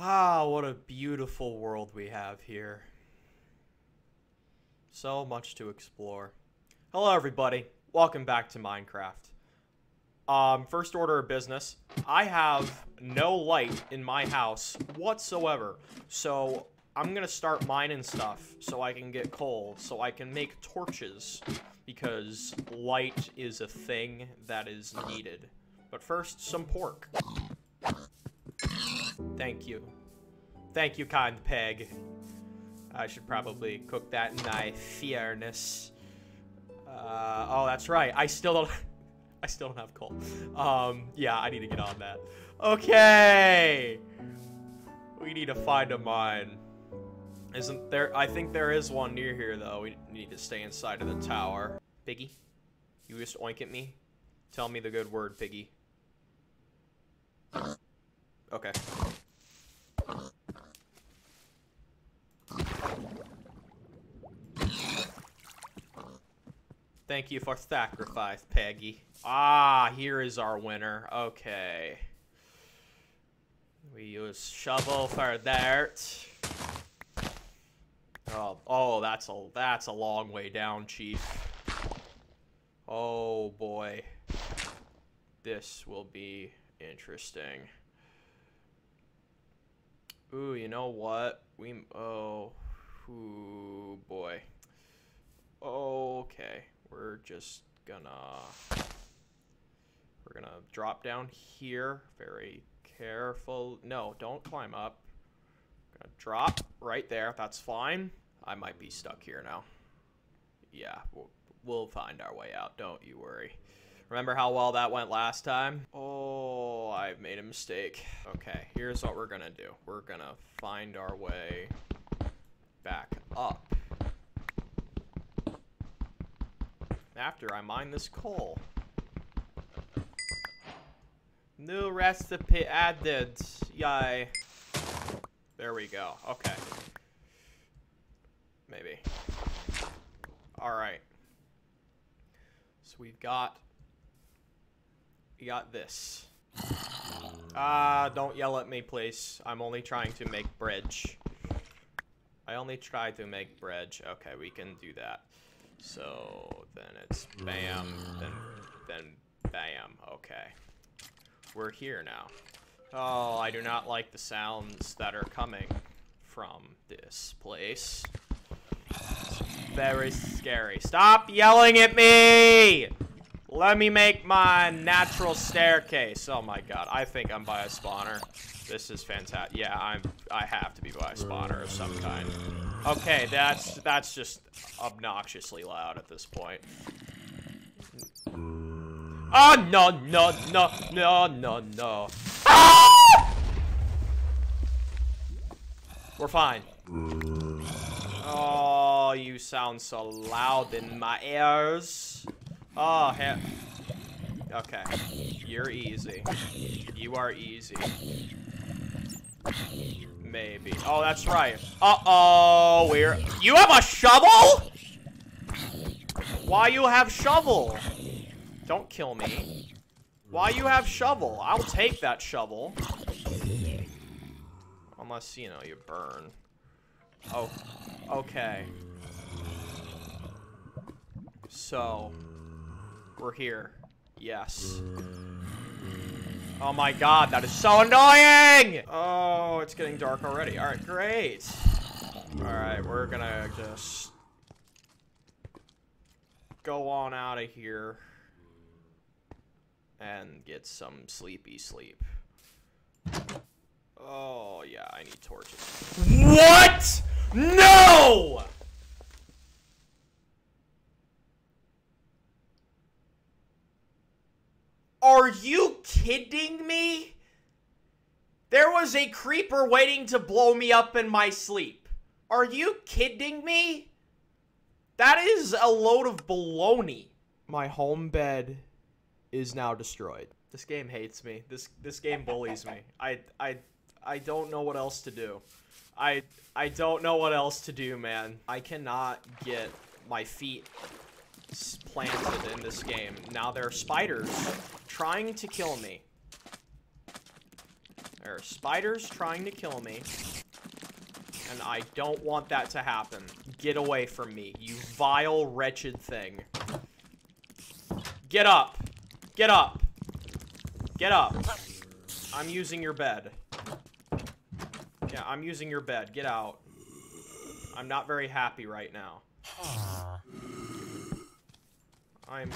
Ah, what a beautiful world we have here. So much to explore. Hello, everybody. Welcome back to Minecraft. Um, first order of business. I have no light in my house whatsoever. So I'm gonna start mining stuff so I can get coal, so I can make torches. Because light is a thing that is needed. But first, some pork. Thank you. Thank you, kind peg. I should probably cook that in my fairness. Uh, oh, that's right. I still don't... I still don't have coal. Um, yeah, I need to get on that. Okay! We need to find a mine. Isn't there... I think there is one near here, though. We need to stay inside of the tower. Piggy? You just oink at me? Tell me the good word, Piggy. Okay. Thank you for sacrifice, Peggy. Ah, here is our winner. Okay. We use shovel for dirt. Oh, oh, that's a that's a long way down, Chief. Oh boy. This will be interesting. Ooh, you know what? We oh, ooh boy. Okay, we're just gonna we're gonna drop down here very careful. No, don't climb up. Gonna drop right there. That's fine. I might be stuck here now. Yeah, we'll, we'll find our way out. Don't you worry. Remember how well that went last time? Oh, I've made a mistake. Okay, here's what we're gonna do. We're gonna find our way back up. After I mine this coal. New recipe added. Yay. There we go. Okay. Maybe. Alright. So we've got we got this. Ah, uh, don't yell at me, please. I'm only trying to make bridge. I only try to make bridge. Okay, we can do that. So then it's bam, then then bam. Okay. We're here now. Oh, I do not like the sounds that are coming from this place. Very scary. Stop yelling at me! Let me make my natural staircase. Oh my god, I think I'm by a spawner. This is fantastic. Yeah, I'm. I have to be by a spawner of some kind. Okay, that's that's just obnoxiously loud at this point. Oh no no no no no no! Ah! We're fine. Oh, you sound so loud in my ears. Oh. Okay. You're easy. You are easy. Maybe. Oh, that's right. Uh-oh, we're... You have a shovel? Why you have shovel? Don't kill me. Why you have shovel? I'll take that shovel. Unless, you know, you burn. Oh, okay. So... We're here. Yes. Oh my god, that is so annoying! Oh, it's getting dark already. Alright, great. Alright, we're gonna just go on out of here and get some sleepy sleep. Oh, yeah, I need torches. What? No! Are you kidding me? There was a creeper waiting to blow me up in my sleep. Are you kidding me? That is a load of baloney. My home bed is now destroyed. This game hates me. This this game bullies me. I I I don't know what else to do. I I don't know what else to do, man. I cannot get my feet planted in this game. Now there are spiders trying to kill me. There are spiders trying to kill me. And I don't want that to happen. Get away from me, you vile, wretched thing. Get up. Get up. Get up. I'm using your bed. Yeah, I'm using your bed. Get out. I'm not very happy right now. I'm...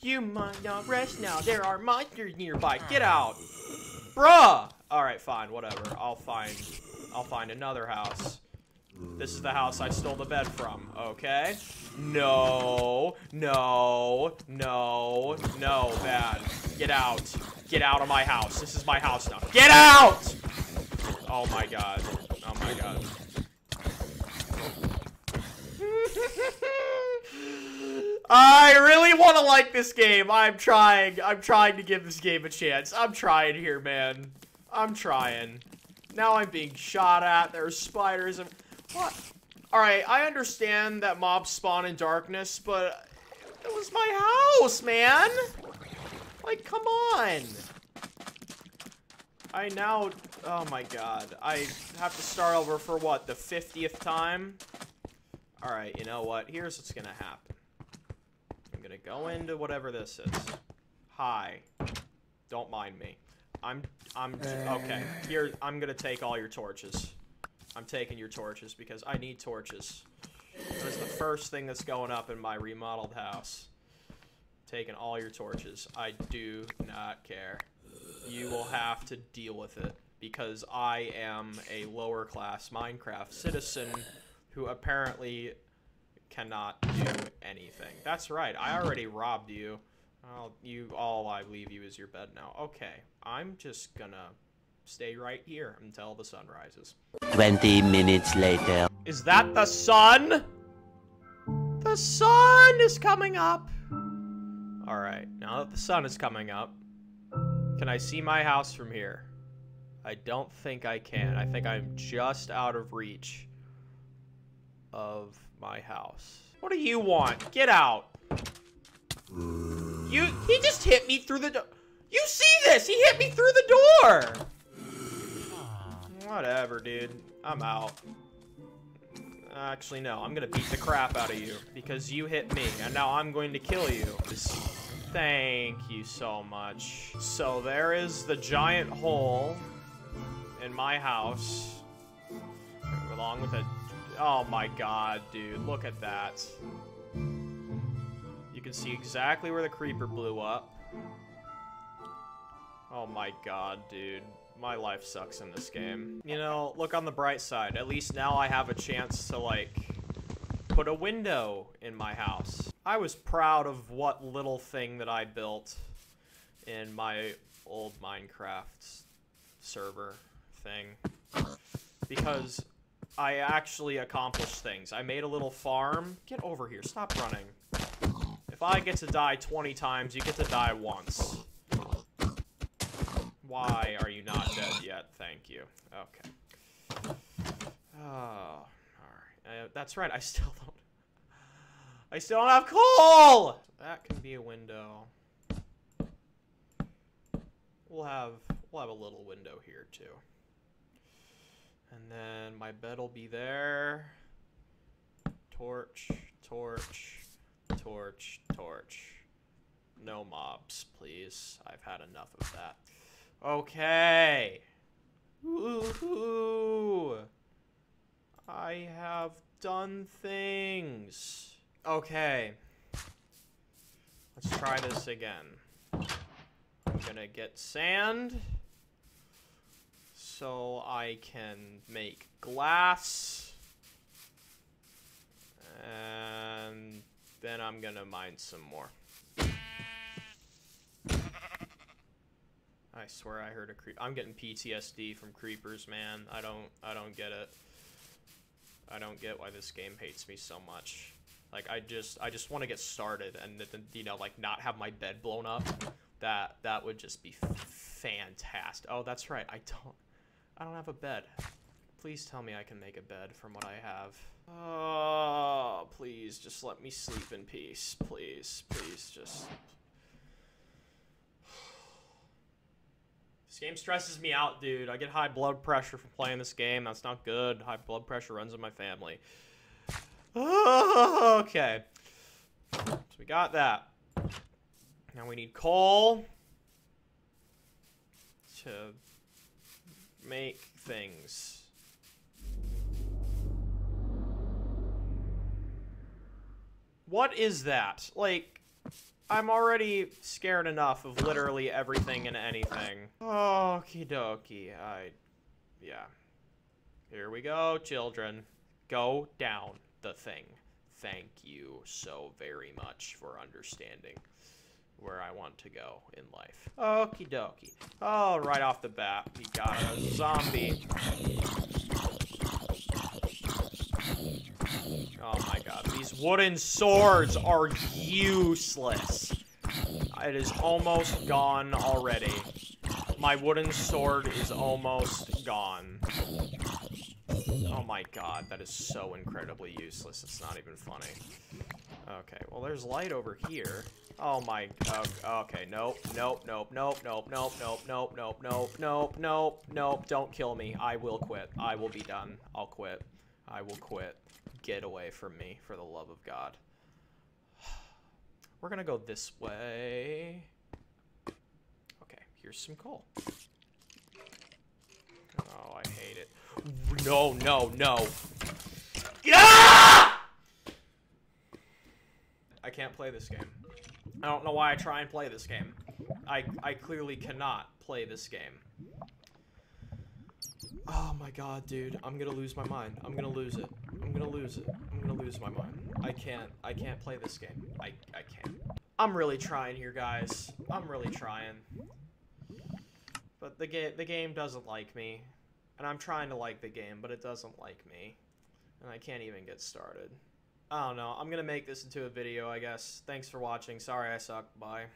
You might not rest now. There are monsters nearby. Get out. Bruh! Alright, fine. Whatever. I'll find... I'll find another house. This is the house I stole the bed from, okay? No, no, no, no, bad. Get out. Get out of my house. This is my house now. Get out! Oh my god. Oh my god. I really want to like this game. I'm trying. I'm trying to give this game a chance. I'm trying here, man. I'm trying. Now I'm being shot at. There's spiders. And... What? Alright, I understand that mobs spawn in darkness, but it was my house, man. Like, come on. I now... Oh my god. I have to start over for what, the 50th time? Alright, you know what? Here's what's gonna happen. Go into whatever this is. Hi. Don't mind me. I'm... I'm... Okay. Here, I'm gonna take all your torches. I'm taking your torches because I need torches. That's the first thing that's going up in my remodeled house. Taking all your torches. I do not care. You will have to deal with it because I am a lower class Minecraft citizen who apparently cannot do anything. That's right, I already robbed you. Well, you all I leave you is your bed now. Okay, I'm just gonna stay right here until the sun rises. 20 minutes later. Is that the sun? The sun is coming up. Alright, now that the sun is coming up, can I see my house from here? I don't think I can. I think I'm just out of reach of my house. What do you want? Get out. You, he just hit me through the door. You see this? He hit me through the door. Whatever, dude. I'm out. Actually, no. I'm gonna beat the crap out of you because you hit me, and now I'm going to kill you. Thank you so much. So there is the giant hole in my house, along with a... Oh my god, dude. Look at that. You can see exactly where the creeper blew up. Oh my god, dude my life sucks in this game. You know, look on the bright side. At least now I have a chance to, like, put a window in my house. I was proud of what little thing that I built in my old Minecraft server thing. Because I actually accomplished things. I made a little farm. Get over here. Stop running. If I get to die 20 times, you get to die once. Why are you not dead yet? Thank you. Okay. Oh, alright. Uh, that's right, I still don't... I still don't have coal! That can be a window. We'll have, we'll have a little window here, too. And then my bed will be there. Torch, torch, torch, torch. No mobs, please. I've had enough of that. Okay. Woohoo! I have done things. Okay. Let's try this again. I'm gonna get sand so I can make glass and then I'm gonna mine some more. I swear I heard a creep. I'm getting PTSD from creepers, man. I don't, I don't get it. I don't get why this game hates me so much. Like, I just, I just want to get started and you know, like, not have my bed blown up. That, that would just be fantastic. Oh, that's right. I don't, I don't have a bed. Please tell me I can make a bed from what I have. Oh, please, just let me sleep in peace. Please, please, just, This game stresses me out, dude. I get high blood pressure from playing this game. That's not good. High blood pressure runs in my family. okay. So we got that. Now we need coal to make things. What is that? Like, I'm already scared enough of literally everything and anything. Okie dokie. I. Yeah. Here we go, children. Go down the thing. Thank you so very much for understanding where I want to go in life. Okie dokie. Oh, right off the bat, we got a zombie. Oh my god, these wooden swords are useless. It is almost gone already. My wooden sword is almost gone. Oh my god, that is so incredibly useless. It's not even funny. Okay, well there's light over here. Oh my, uh, okay, nope, nope, nope, nope, nope, nope, nope, nope, nope, nope, nope, nope, nope, don't kill me. I will quit. I will be done. I'll quit. I will quit. Get away from me, for the love of God. We're gonna go this way. Okay, here's some coal. Oh, I hate it. No, no, no. Yeah! I can't play this game. I don't know why I try and play this game. I, I clearly cannot play this game. Oh my god, dude. I'm gonna lose my mind. I'm gonna lose it. I'm gonna lose it. I'm gonna lose my mind. I can't. I can't play this game. I, I can't. I'm really trying here, guys. I'm really trying. But the, ga the game doesn't like me. And I'm trying to like the game, but it doesn't like me. And I can't even get started. I don't know. I'm going to make this into a video, I guess. Thanks for watching. Sorry I suck. Bye.